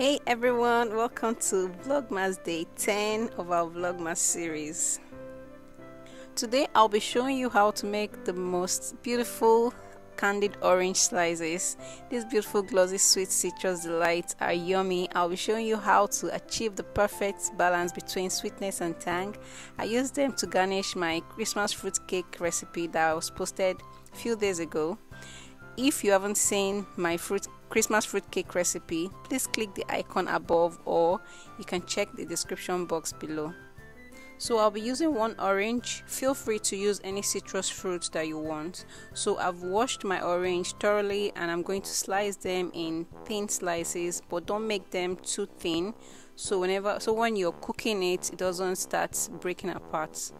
Hey everyone, welcome to Vlogmas Day 10 of our Vlogmas series. Today I'll be showing you how to make the most beautiful candied orange slices. These beautiful glossy sweet citrus delights are yummy. I'll be showing you how to achieve the perfect balance between sweetness and tang. I used them to garnish my Christmas fruit cake recipe that was posted a few days ago. If you haven't seen my fruit Christmas fruitcake recipe, please click the icon above or you can check the description box below. So I'll be using one orange. Feel free to use any citrus fruit that you want. So I've washed my orange thoroughly and I'm going to slice them in thin slices, but don't make them too thin. So whenever so when you're cooking it, it doesn't start breaking apart.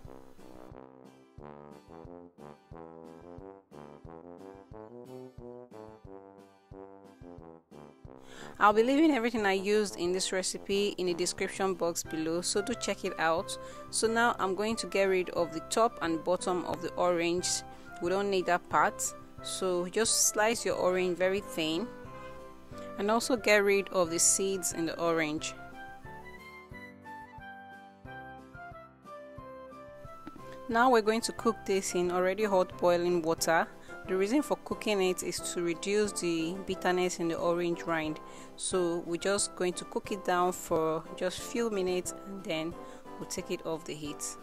I'll be leaving everything I used in this recipe in the description box below so do check it out. So now I'm going to get rid of the top and bottom of the orange. We don't need that part. So just slice your orange very thin and also get rid of the seeds in the orange. Now we're going to cook this in already hot boiling water the reason for cooking it is to reduce the bitterness in the orange rind. So we're just going to cook it down for just a few minutes and then we'll take it off the heat.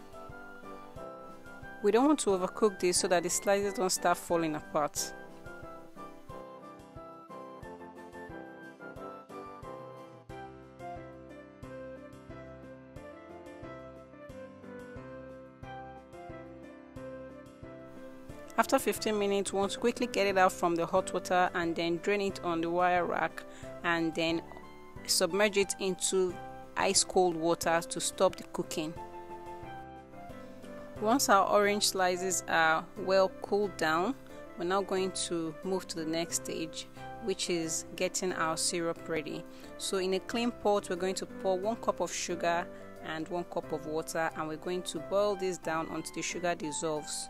We don't want to overcook this so that the slices don't start falling apart. After 15 minutes, we want to quickly get it out from the hot water and then drain it on the wire rack and then submerge it into ice cold water to stop the cooking. Once our orange slices are well cooled down, we're now going to move to the next stage which is getting our syrup ready. So in a clean pot, we're going to pour one cup of sugar and one cup of water and we're going to boil this down until the sugar dissolves.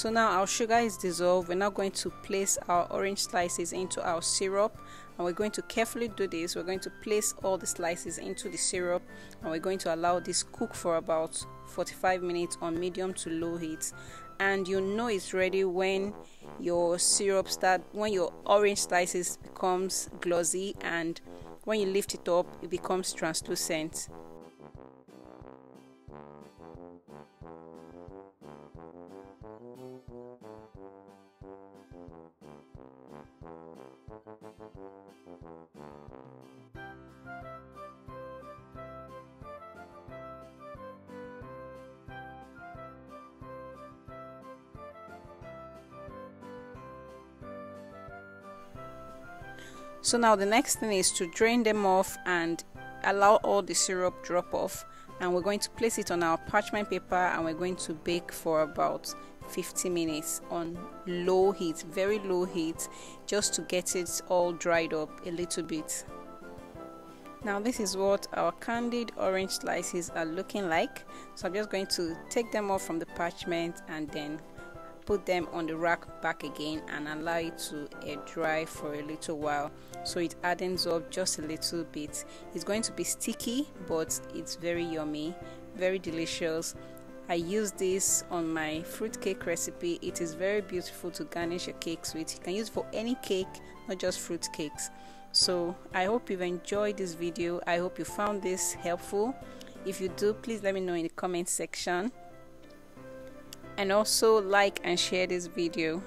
So now our sugar is dissolved. We're now going to place our orange slices into our syrup and we're going to carefully do this. We're going to place all the slices into the syrup and we're going to allow this cook for about 45 minutes on medium to low heat. And you know it's ready when your syrup start when your orange slices becomes glossy and when you lift it up it becomes translucent. So now the next thing is to drain them off and allow all the syrup drop off and we're going to place it on our parchment paper and we're going to bake for about 50 minutes on low heat very low heat just to get it all dried up a little bit. Now this is what our candied orange slices are looking like. So i'm just going to take them off from the parchment and then put them on the rack back again and allow it to air dry for a little while so it hardens up just a little bit it's going to be sticky but it's very yummy very delicious I use this on my fruit cake recipe. It is very beautiful to garnish your cakes with. You can use for any cake, not just fruit cakes. So I hope you've enjoyed this video. I hope you found this helpful. If you do, please let me know in the comment section. And also like and share this video.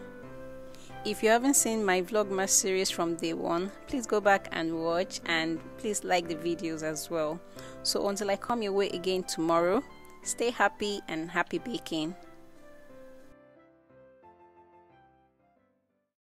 If you haven't seen my Vlogmas series from day one, please go back and watch and please like the videos as well. So until I come your way again tomorrow, Stay happy and happy baking.